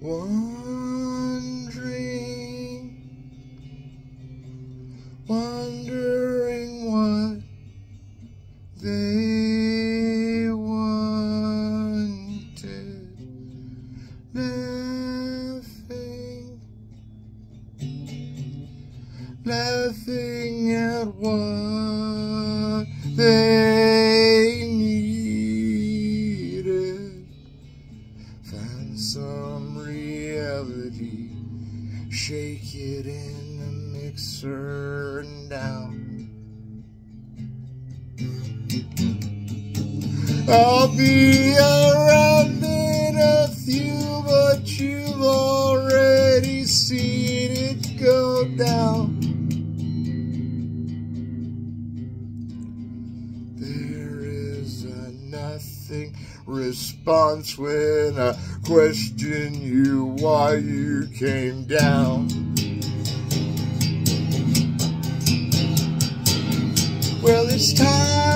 wondering, wondering what they wanted, laughing, laughing at what they reality, shake it in a mixer and down. I'll be around in a few, but you've already seen it go down. There is a nothing response when I question you why you came down. Well, it's time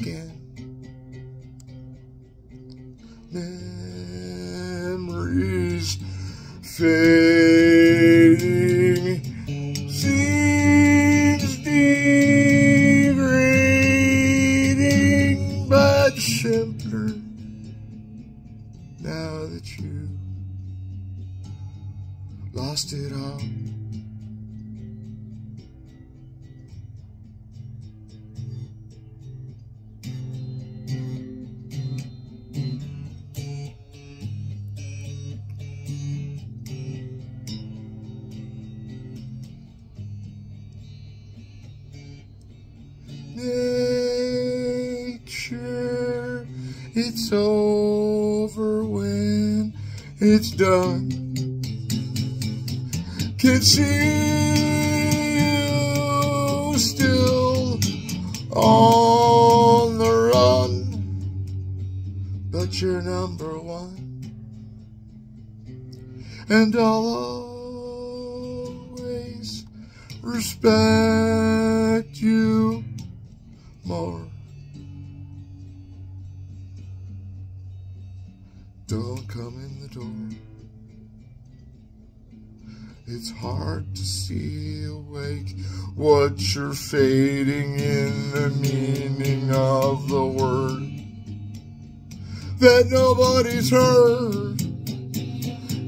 again. Memories fading seems degrading but simpler now that you lost it all. It's over when it's done. Can you still on the run, but you're number one, and I'll always respect Don't come in the door. It's hard to see awake what you're fading in the meaning of the word that nobody's heard.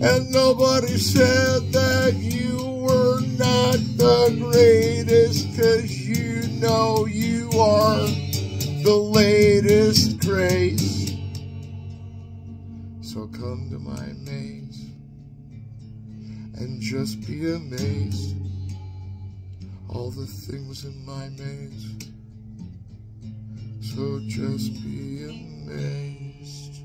And nobody said that you were not the greatest, cause you know you are the latest come to my maze and just be amazed. All the things in my maze. So just be amazed.